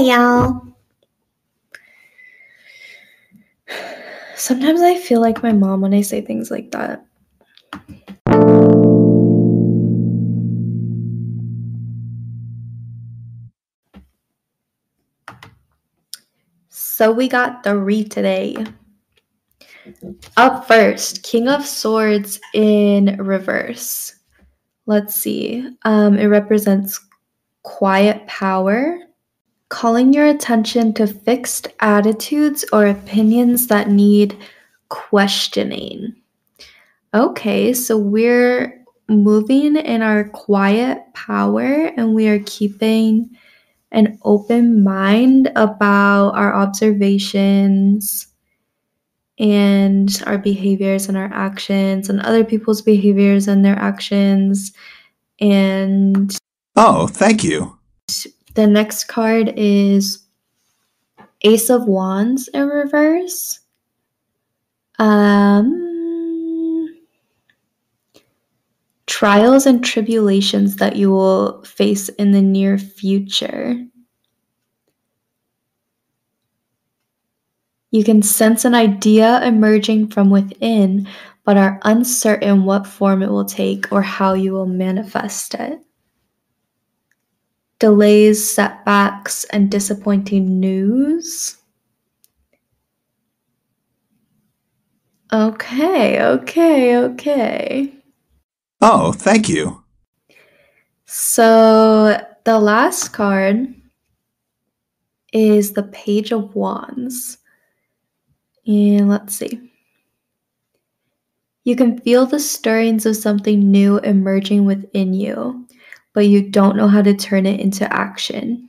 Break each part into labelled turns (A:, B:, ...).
A: Okay, y'all. Sometimes I feel like my mom when I say things like that. So we got three today. Up first, King of Swords in reverse. Let's see. Um, it represents quiet power, calling your attention to fixed attitudes or opinions that need questioning. Okay, so we're moving in our quiet power and we are keeping an open mind about our observations and our behaviors and our actions and other people's behaviors and their actions. And
B: Oh, thank you.
A: The next card is Ace of Wands in reverse. Um, trials and tribulations that you will face in the near future. You can sense an idea emerging from within, but are uncertain what form it will take or how you will manifest it. Delays, setbacks, and disappointing news. Okay, okay, okay.
B: Oh, thank you.
A: So the last card is the Page of Wands. And let's see. You can feel the stirrings of something new emerging within you, but you don't know how to turn it into action.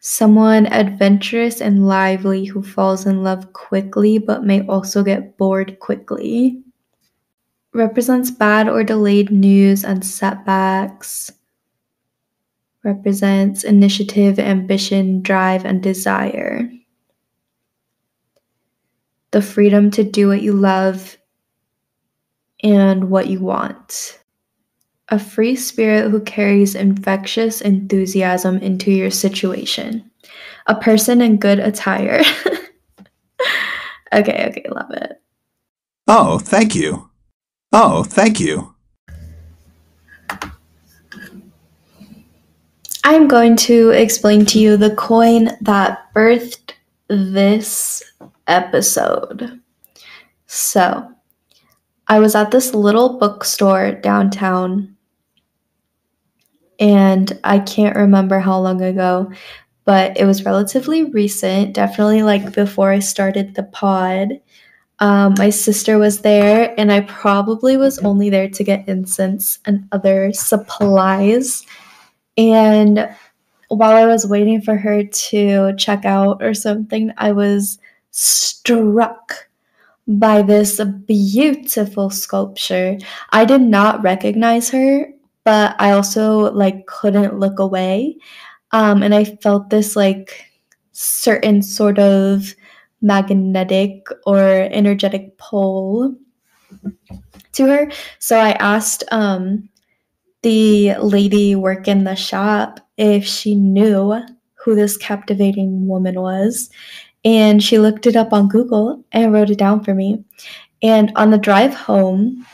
A: Someone adventurous and lively who falls in love quickly but may also get bored quickly. Represents bad or delayed news and setbacks. Represents initiative, ambition, drive, and desire the freedom to do what you love and what you want. A free spirit who carries infectious enthusiasm into your situation. A person in good attire. okay, okay, love it.
B: Oh, thank you. Oh, thank you.
A: I'm going to explain to you the coin that birthed this episode. So, I was at this little bookstore downtown, and I can't remember how long ago, but it was relatively recent, definitely like before I started the pod. Um, my sister was there, and I probably was only there to get incense and other supplies. And while I was waiting for her to check out or something, I was struck by this beautiful sculpture. I did not recognize her, but I also like couldn't look away. Um, and I felt this like certain sort of magnetic or energetic pull to her. So I asked um, the lady working in the shop if she knew who this captivating woman was. And she looked it up on Google and wrote it down for me. And on the drive home,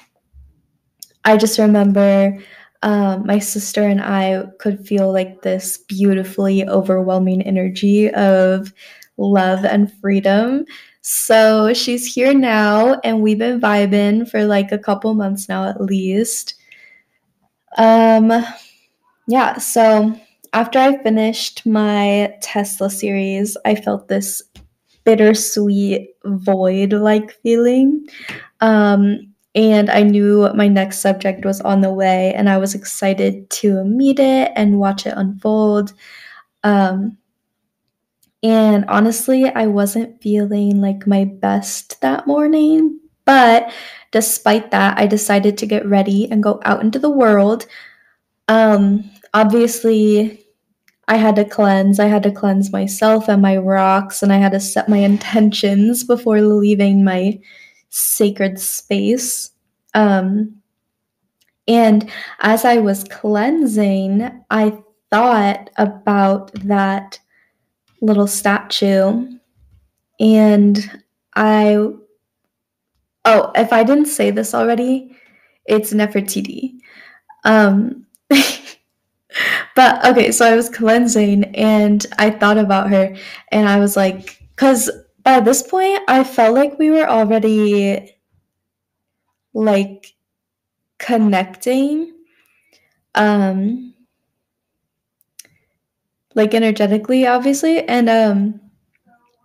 A: I just remember um, my sister and I could feel like this beautifully overwhelming energy of love and freedom. So she's here now, and we've been vibing for like a couple months now at least. Um, yeah, so after I finished my Tesla series, I felt this bittersweet void like feeling. Um, and I knew my next subject was on the way, and I was excited to meet it and watch it unfold. Um, and honestly, I wasn't feeling like my best that morning, but despite that, I decided to get ready and go out into the world. Um, obviously, I had to cleanse. I had to cleanse myself and my rocks, and I had to set my intentions before leaving my sacred space. Um, and as I was cleansing, I thought about that little statue and I oh, if I didn't say this already, it's Nefertiti. Um but okay, so I was cleansing and I thought about her and I was like cuz by this point I felt like we were already like connecting um like energetically obviously and um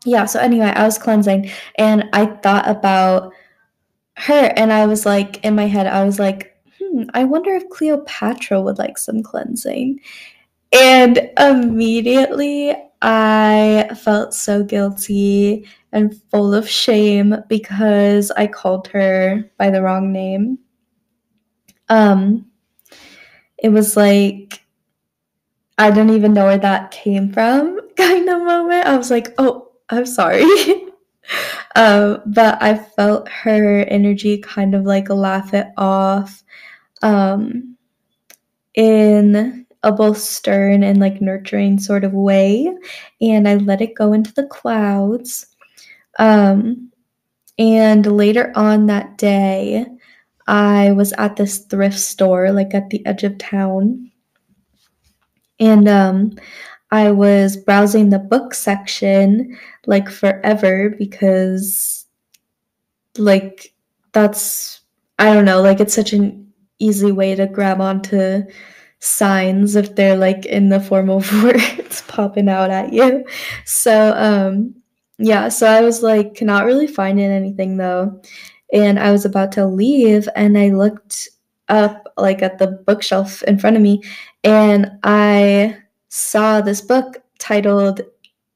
A: yeah so anyway i was cleansing and i thought about her and i was like in my head i was like hmm i wonder if cleopatra would like some cleansing and immediately i felt so guilty and full of shame because i called her by the wrong name um it was like I didn't even know where that came from kind of moment. I was like, oh, I'm sorry. um, but I felt her energy kind of like laugh it off um, in a both stern and like nurturing sort of way. And I let it go into the clouds. Um, and later on that day, I was at this thrift store, like at the edge of town and um, I was browsing the book section like forever because, like, that's, I don't know, like, it's such an easy way to grab onto signs if they're like in the form of words popping out at you. So, um, yeah, so I was like, not really finding anything though. And I was about to leave and I looked up like at the bookshelf in front of me and I saw this book titled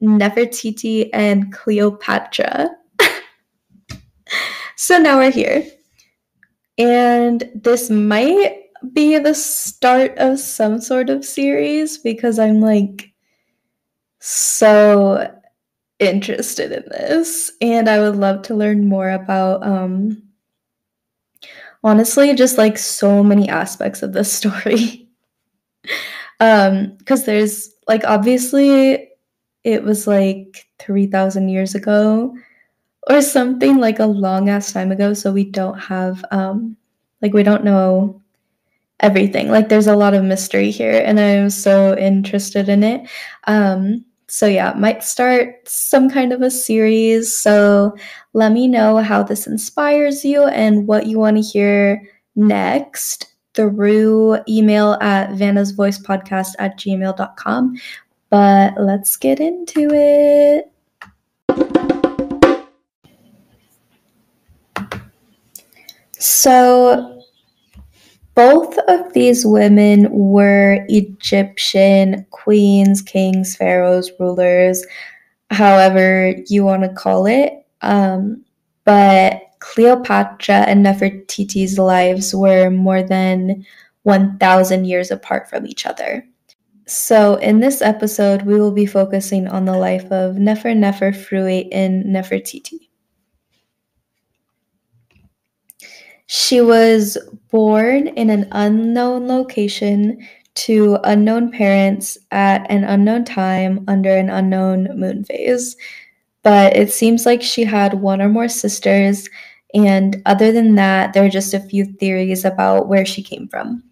A: Nefertiti and Cleopatra. so now we're here. And this might be the start of some sort of series because I'm like so interested in this. And I would love to learn more about um honestly just like so many aspects of this story. Um because there's like obviously it was like 3000 years ago or something like a long ass time ago. So we don't have um like we don't know everything. Like there's a lot of mystery here and i'm so interested in it. Um so yeah might start some kind of a series. So let me know how this inspires you and what you want to hear next through email at vanna's voice podcast at gmail.com but let's get into it. So both of these women were egyptian queens kings pharaohs rulers however you want to call it um, but Cleopatra and Nefertiti's lives were more than 1,000 years apart from each other. So, in this episode, we will be focusing on the life of Nefer and Nefertiti. She was born in an unknown location to unknown parents at an unknown time under an unknown moon phase. But it seems like she had one or more sisters and other than that, there are just a few theories about where she came from.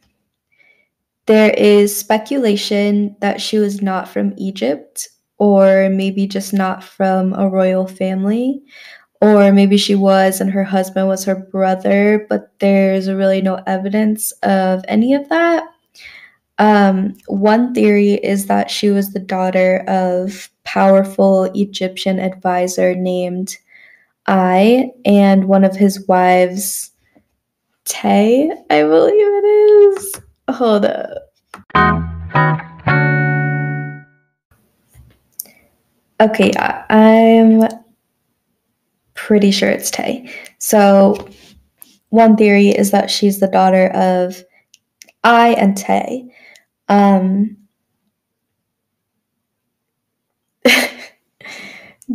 A: There is speculation that she was not from Egypt, or maybe just not from a royal family, or maybe she was and her husband was her brother, but there's really no evidence of any of that. Um, one theory is that she was the daughter of powerful Egyptian advisor named Ay and one of his wives, Tay, I believe it is. Hold up. Okay, I'm pretty sure it's Tay. So, one theory is that she's the daughter of Ay and Tay. Um,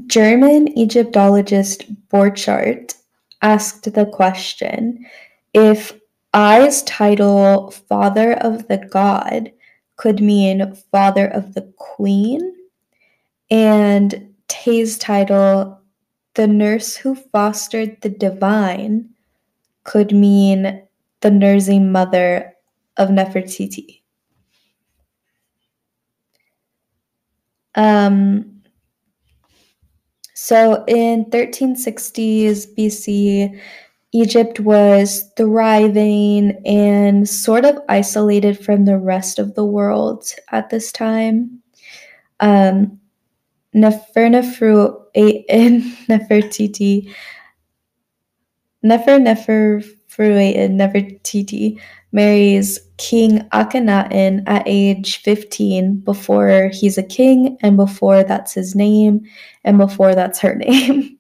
A: German Egyptologist Borchardt asked the question if Ay's title, Father of the God, could mean father of the queen. And Tay's title, the nurse who fostered the divine, could mean the nursing mother of Nefertiti. Um, so in 1360s BC, Egypt was thriving and sort of isolated from the rest of the world at this time. Um, in Nefertiti, Nefer Neferuaten Nefertiti marries King Akhenaten at age 15 before he's a king and before that's his name and before that's her name.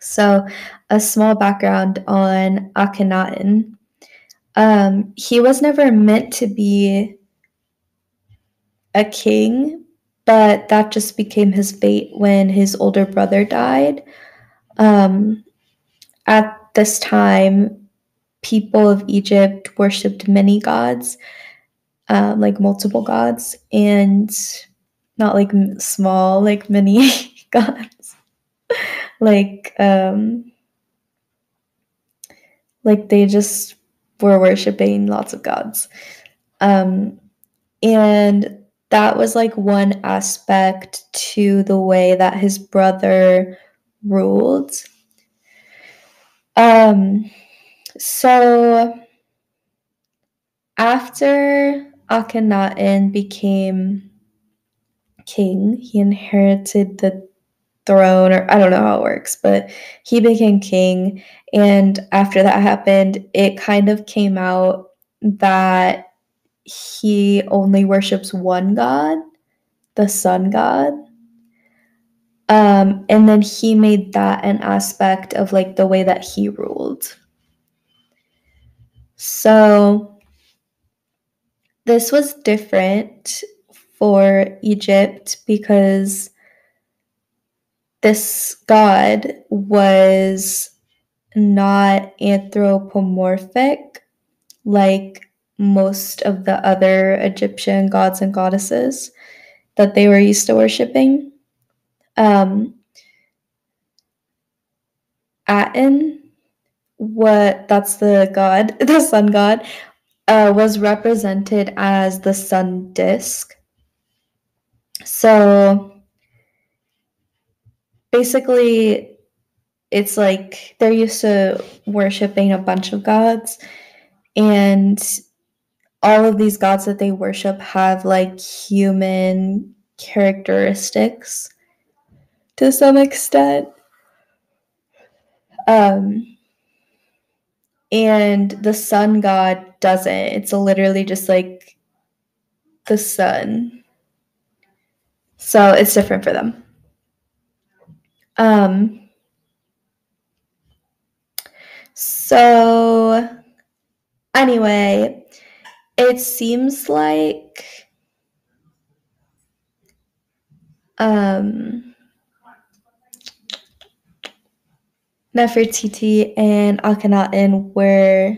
A: so, a small background on Akhenaten. Um, he was never meant to be a king, but that just became his fate when his older brother died. Um, at this time, people of Egypt worshipped many gods, um, like multiple gods, and not like small, like many gods. like, um, like they just were worshiping lots of gods. Um, and that was like one aspect to the way that his brother ruled. Um, so after Akhenaten became king, he inherited the throne, or I don't know how it works, but he became king. And after that happened, it kind of came out that he only worships one god, the sun god. Um, and then he made that an aspect of like the way that he ruled. So this was different for Egypt because this god was not anthropomorphic like most of the other Egyptian gods and goddesses that they were used to worshiping. Um, Aten what that's the god, the sun god, uh, was represented as the sun disk. So basically, it's like they're used to worshiping a bunch of gods, and all of these gods that they worship have like human characteristics to some extent. Um, and the sun god doesn't. It's literally just like the sun. So it's different for them. Um so anyway, it seems like um Nefertiti and Akhenaten were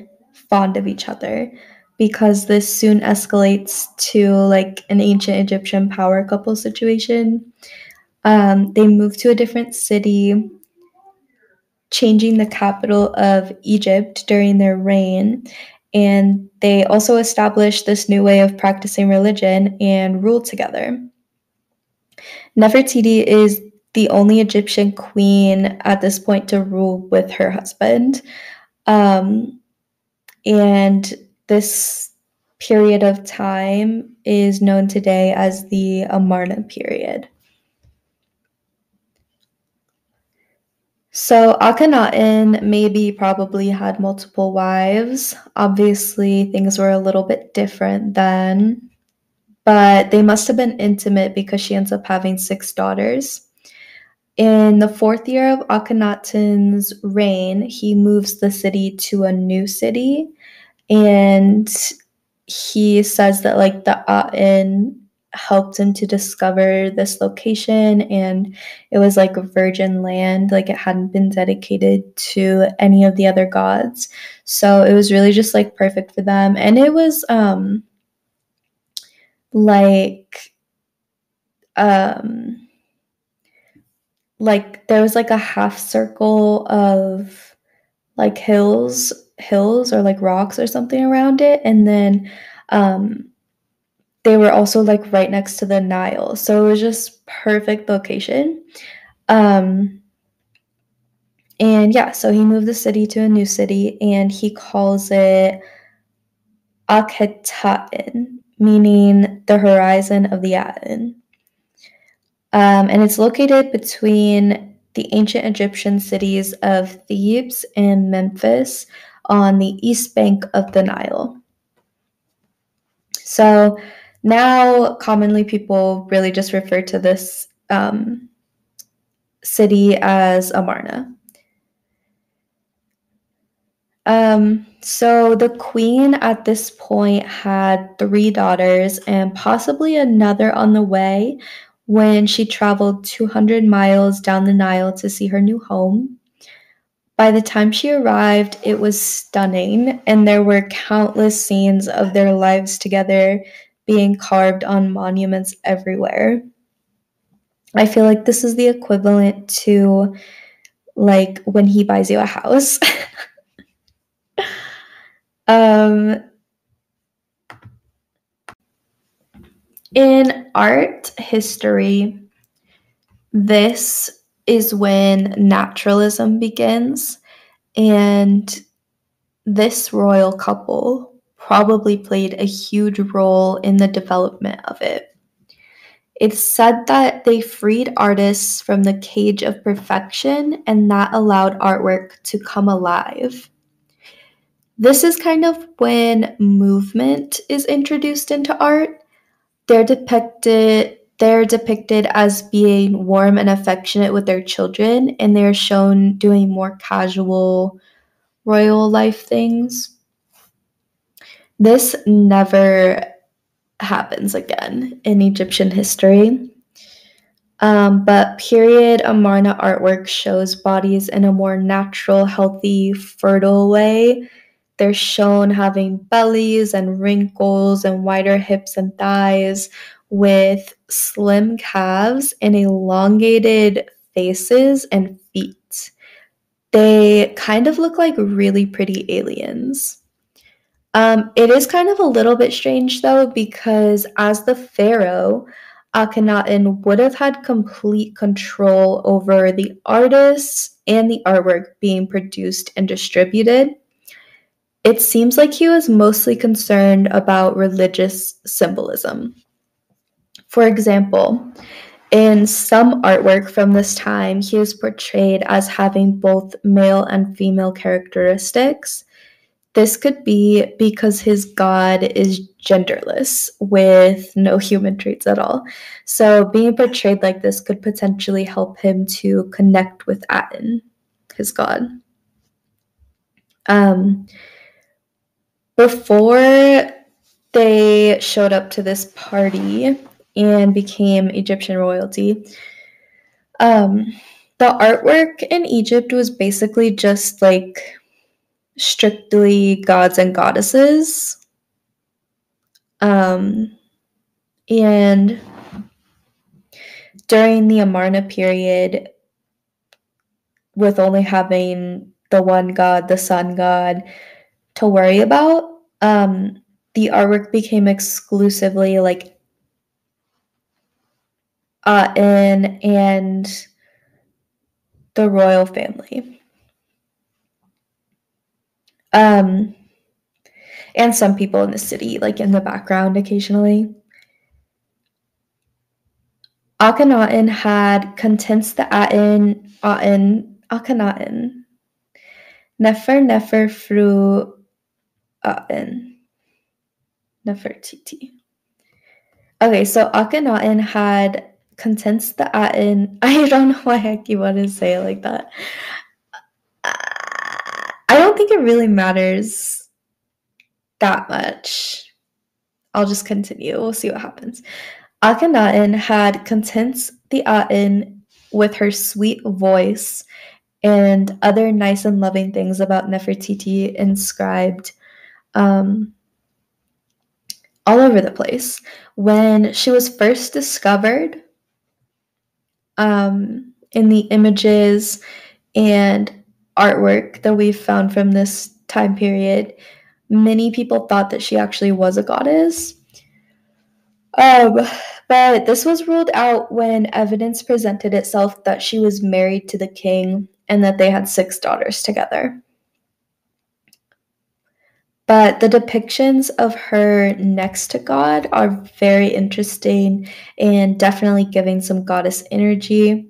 A: fond of each other because this soon escalates to like an ancient Egyptian power couple situation. Um, they move to a different city, changing the capital of Egypt during their reign. And they also established this new way of practicing religion and rule together. Nefertiti is the only Egyptian queen at this point to rule with her husband. Um, and this period of time is known today as the Amarna period. So Akhenaten maybe probably had multiple wives. Obviously, things were a little bit different then, but they must have been intimate because she ends up having six daughters. In the fourth year of Akhenaten's reign, he moves the city to a new city, and he says that like the Aten helped him to discover this location, and it was like virgin land, like it hadn't been dedicated to any of the other gods. So it was really just like perfect for them, and it was um like um like there was like a half circle of like hills hills or like rocks or something around it and then um they were also like right next to the Nile. So it was just perfect location. Um and yeah, so he moved the city to a new city and he calls it Akhetaten, meaning the horizon of the Aten. Um, and it's located between the ancient Egyptian cities of Thebes and Memphis on the east bank of the Nile. So now, commonly, people really just refer to this um, city as Amarna. Um, so the queen at this point had three daughters and possibly another on the way when she traveled 200 miles down the Nile to see her new home. By the time she arrived, it was stunning, and there were countless scenes of their lives together being carved on monuments everywhere. I feel like this is the equivalent to like when he buys you a house. um in art history this is when naturalism begins and this royal couple probably played a huge role in the development of it. It's said that they freed artists from the cage of perfection and that allowed artwork to come alive. This is kind of when movement is introduced into art. They're depicted they're depicted as being warm and affectionate with their children and they're shown doing more casual royal life things. This never happens again in Egyptian history. Um, but period Amarna artwork shows bodies in a more natural, healthy, fertile way. They're shown having bellies and wrinkles and wider hips and thighs with slim calves and elongated faces and feet. They kind of look like really pretty aliens. Um, it is kind of a little bit strange though, because as the pharaoh, Akhenaten would have had complete control over the artists and the artwork being produced and distributed. It seems like he was mostly concerned about religious symbolism. For example, in some artwork from this time, he is portrayed as having both male and female characteristics, this could be because his god is genderless with no human traits at all. So being portrayed like this could potentially help him to connect with Aten, his god. Um, before they showed up to this party and became Egyptian royalty, um, the artwork in Egypt was basically just like strictly gods and goddesses. Um, and during the Amarna period, with only having the one god, the sun god, to worry about, um, the artwork became exclusively like Aten and the royal family. Um, and some people in the city, like in the background occasionally. Akhenaten had content the Aten, Aten, Akhenaten. Nefer Nefer Fru Aten. Nefertiti. Okay, so Akhenaten had content the Aten. I don't know why I keep wanting to say it like that. Think it really matters that much. I'll just continue. We'll see what happens. Akhenaten had content the Aten with her sweet voice and other nice and loving things about Nefertiti inscribed. Um, all over the place. When she was first discovered, um, in the images and artwork that we've found from this time period, many people thought that she actually was a goddess. Um, but this was ruled out when evidence presented itself that she was married to the king and that they had six daughters together. But the depictions of her next to God are very interesting and definitely giving some goddess energy.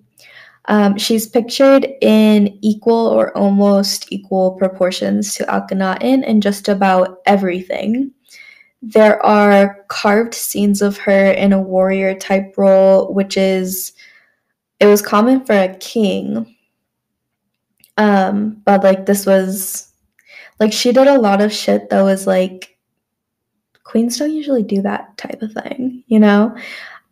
A: Um, she's pictured in equal or almost equal proportions to Akhenaten in just about everything. There are carved scenes of her in a warrior type role, which is, it was common for a king. Um, but like this was, like she did a lot of shit that was like, queens don't usually do that type of thing, you know?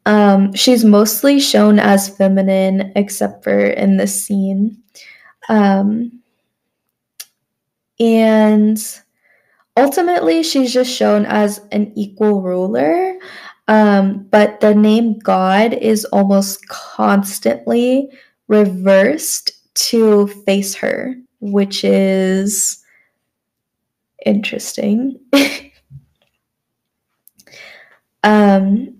A: Um, she's mostly shown as feminine, except for in this scene. Um, and ultimately, she's just shown as an equal ruler. Um, but the name God is almost constantly reversed to face her, which is interesting. um,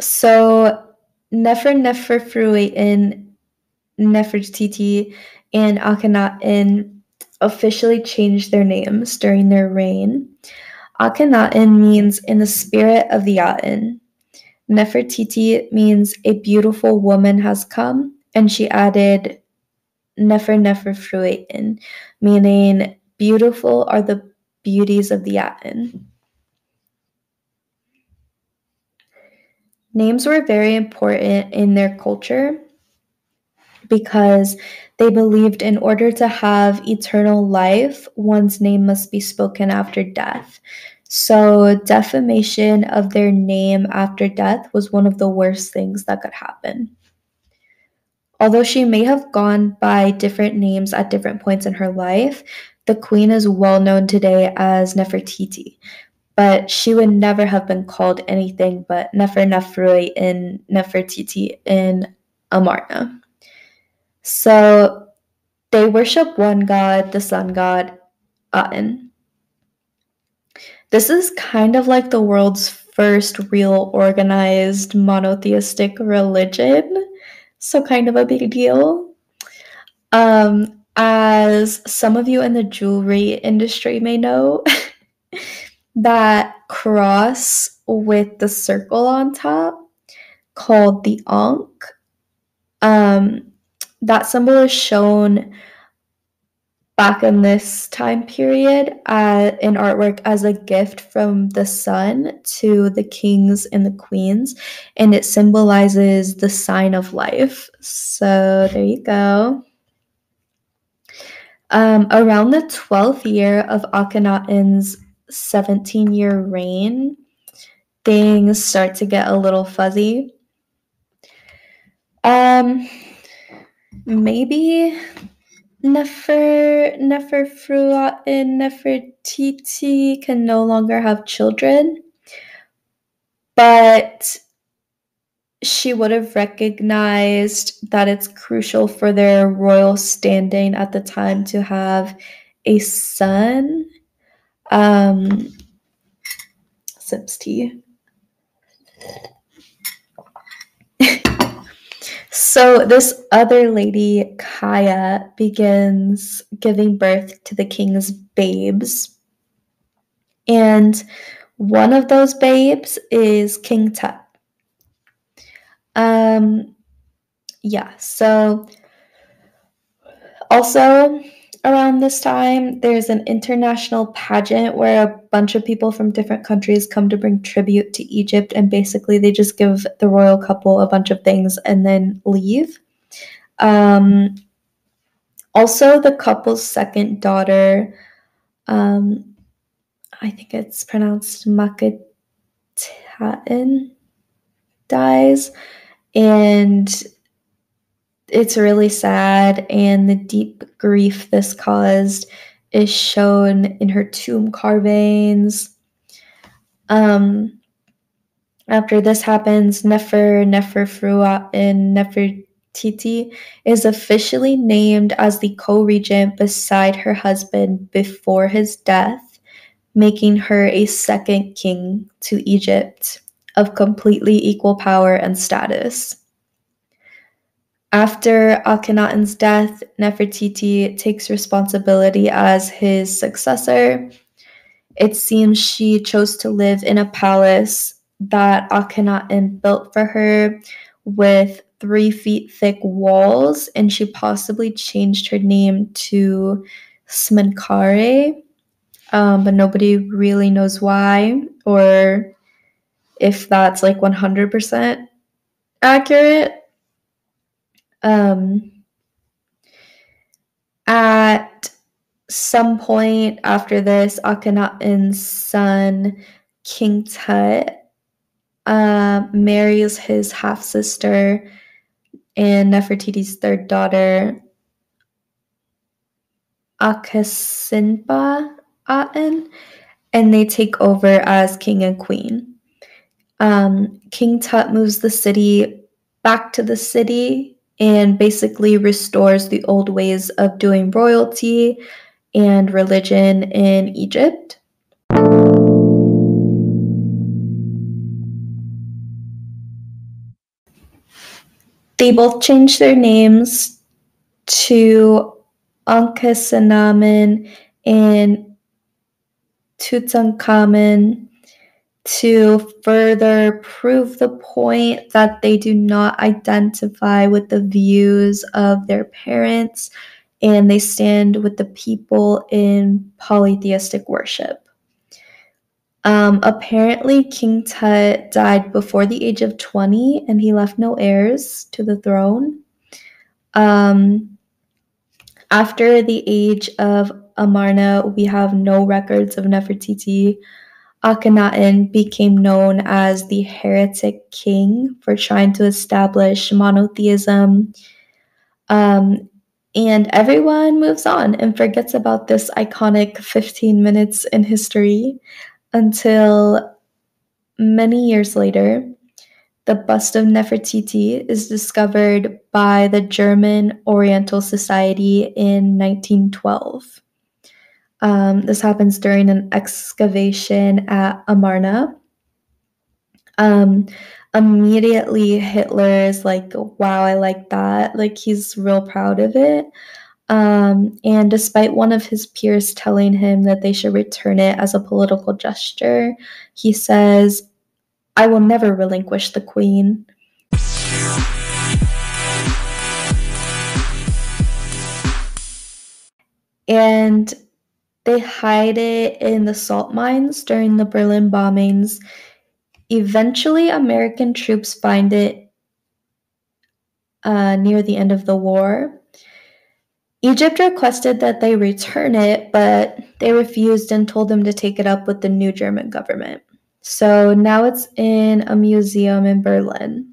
A: so Nefer Neferfruaten, Nefertiti, and Akhenaten officially changed their names during their reign. Akhenaten means in the spirit of the Aten. Nefertiti means a beautiful woman has come, and she added Nefer Neferfruaten, meaning beautiful are the beauties of the Aten. Names were very important in their culture because they believed in order to have eternal life, one's name must be spoken after death. So, defamation of their name after death was one of the worst things that could happen. Although she may have gone by different names at different points in her life, the queen is well known today as Nefertiti, but she would never have been called anything but Nefer in Nefertiti in Amarna. So they worship one god, the sun god, Aten. This is kind of like the world's first real organized monotheistic religion, so kind of a big deal. Um, as some of you in the jewelry industry may know, that cross with the circle on top called the Ankh. Um, that symbol is shown back in this time period uh, in artwork as a gift from the sun to the kings and the queens, and it symbolizes the sign of life. So there you go. Um, around the 12th year of Akhenaten's 17 year reign, things start to get a little fuzzy. Um, maybe Nefer Neferfruat and Nefertiti can no longer have children, but she would have recognized that it's crucial for their royal standing at the time to have a son um, sips tea. so this other lady, Kiya, begins giving birth to the king's babes. And one of those babes is King Tut. Um, yeah, so also around this time, there's an international pageant where a bunch of people from different countries come to bring tribute to Egypt, and basically they just give the royal couple a bunch of things and then leave. Um, also, the couple's second daughter, um, I think it's pronounced Meketaten, dies, and it's really sad, and the deep grief this caused is shown in her tomb carvings. Um, after this happens, Nefer, Neferfruat, and Nefertiti is officially named as the co regent beside her husband before his death, making her a second king to Egypt of completely equal power and status. After Akhenaten's death, Nefertiti takes responsibility as his successor. It seems she chose to live in a palace that Akhenaten built for her with three feet thick walls, and she possibly changed her name to Smenkare, um, but nobody really knows why or if that's like 100% accurate. Um, at some point after this, Akhenaten's son, King Tut, uh, marries his half sister and Nefertiti's third daughter, Akhesimpa Aten, and they take over as king and queen. Um, king Tut moves the city back to the city and basically restores the old ways of doing royalty and religion in Egypt. They both changed their names to Ankhesenamen and Tutankhamen to further prove the point that they do not identify with the views of their parents and they stand with the people in polytheistic worship. Um, apparently, King Tut died before the age of 20 and he left no heirs to the throne. Um, after the age of Amarna, we have no records of Nefertiti. Akhenaten became known as the heretic king for trying to establish monotheism. Um, and everyone moves on and forgets about this iconic 15 minutes in history until many years later, the bust of Nefertiti is discovered by the German Oriental Society in 1912. Um, this happens during an excavation at Amarna. Um, immediately, Hitler is like, wow, I like that. Like, he's real proud of it. Um, and despite one of his peers telling him that they should return it as a political gesture, he says, I will never relinquish the queen. And they hide it in the salt mines during the Berlin bombings. Eventually, American troops find it uh, near the end of the war. Egypt requested that they return it, but they refused and told them to take it up with the new German government. So now it's in a museum in Berlin.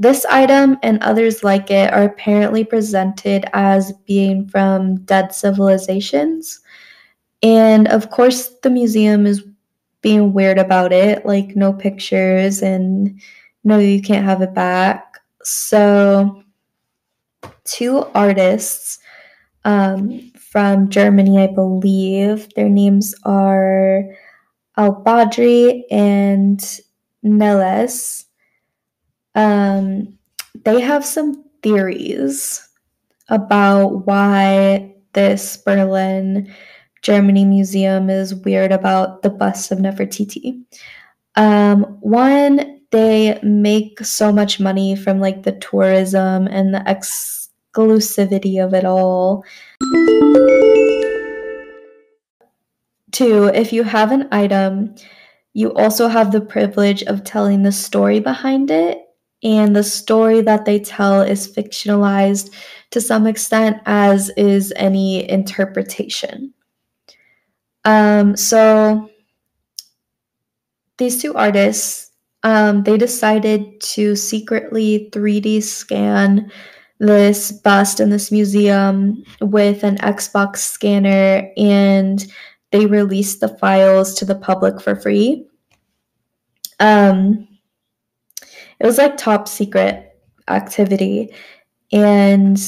A: This item and others like it are apparently presented as being from dead civilizations. And of course, the museum is being weird about it, like no pictures and no, you can't have it back. So two artists um, from Germany, I believe. Their names are Al Badri and Nelles. Um, they have some theories about why this Berlin, Germany museum is weird about the bust of Nefertiti. Um, one, they make so much money from like the tourism and the exclusivity of it all. Two, if you have an item, you also have the privilege of telling the story behind it, and the story that they tell is fictionalized to some extent, as is any interpretation. Um, so these two artists, um, they decided to secretly 3D scan this bust in this museum with an Xbox scanner and they released the files to the public for free. Um, it was like top secret activity. And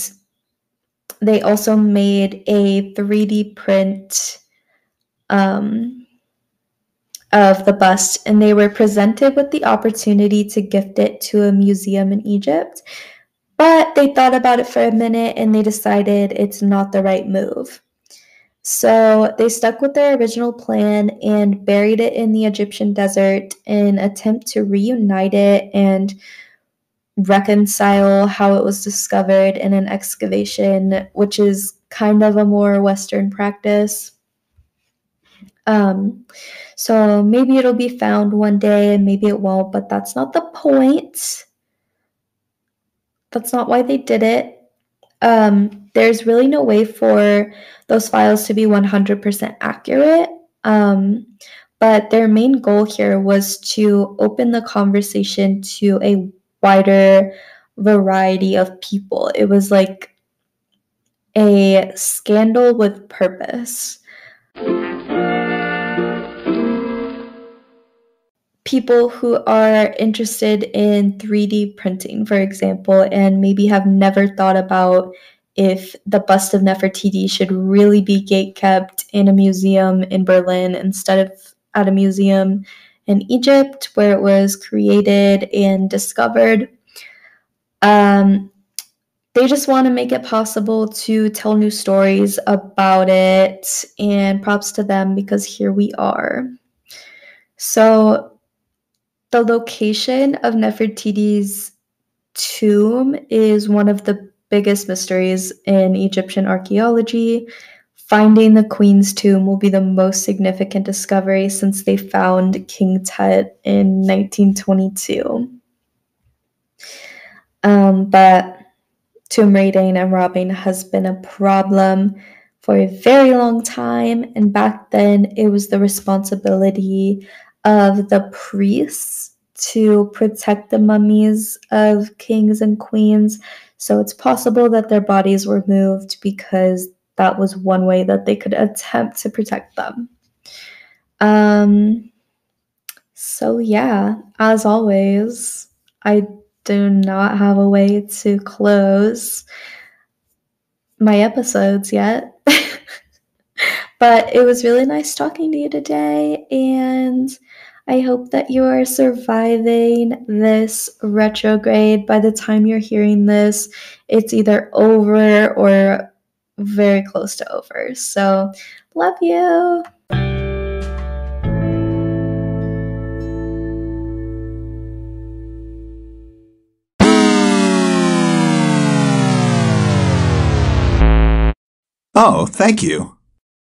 A: they also made a 3D print um, of the bust, and they were presented with the opportunity to gift it to a museum in Egypt. But they thought about it for a minute and they decided it's not the right move. So they stuck with their original plan and buried it in the Egyptian desert in attempt to reunite it and reconcile how it was discovered in an excavation, which is kind of a more Western practice. Um, so maybe it'll be found one day and maybe it won't, but that's not the point. That's not why they did it. Um, there's really no way for those files to be 100% accurate. Um, but their main goal here was to open the conversation to a wider variety of people. It was like a scandal with purpose. People who are interested in 3D printing, for example, and maybe have never thought about if the bust of Nefertiti should really be gate kept in a museum in Berlin instead of at a museum in Egypt where it was created and discovered. Um, they just want to make it possible to tell new stories about it, and props to them because here we are. So, the location of Nefertiti's tomb is one of the biggest mysteries in Egyptian archaeology. Finding the queen's tomb will be the most significant discovery since they found King Tut in 1922. Um, but tomb raiding and robbing has been a problem for a very long time, and back then it was the responsibility of the priests to protect the mummies of kings and queens so it's possible that their bodies were moved because that was one way that they could attempt to protect them. Um, so, yeah, as always, I do not have a way to close my episodes yet. but it was really nice talking to you today, and I hope that you are surviving this retrograde. By the time you're hearing this, it's either over or very close to over. So, love you.
B: Oh, thank you.